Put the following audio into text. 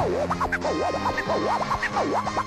Ha ha ha ha ha!